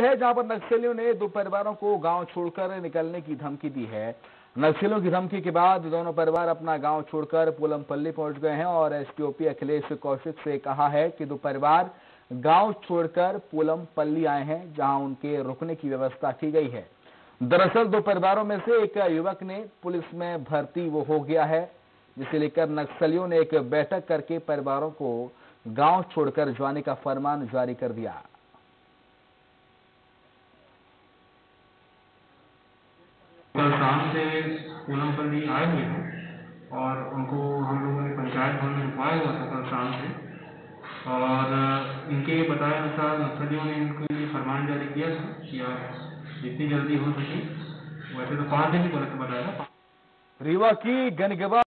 है जहाँ पर नक्सलियों ने दो परिवारों को गाँव छोड़कर निकलने की धमकी दी है। नक्सलियों की धमकी के बाद दोनों परिवार अपना गाँव छोड़कर पोलमपल्ली पहुँच गए हैं और एसटीओपी अखिलेश कौशिक से कहा है कि दो परिवार गाँव छोड़कर पोलमपल्ली आए हैं, जहाँ उनके रुकने की व्यवस्था की गई है। दरअसल दो परिवारों में से एक युवक ने पुलिस में भर्ती वो हो गया है, जिसे लेकर नक्सलियों ने एक बैठक करके परिवारों को गाँव छोड़कर जाने का फरमान जारी कर दिया। कल शाम से पूनमपल्ली आए हुए हैं और उनको हम लोगों ने पंचायत भवन में रुकवाया हुआ था कल शाम से। और इनके बताए अनुसार नक्सलियों ने इनको ये फरमान जारी किया था कि आप जितनी जल्दी हो सके। वैसे तो पाँच दिन ही बताया रीवा की गनगवा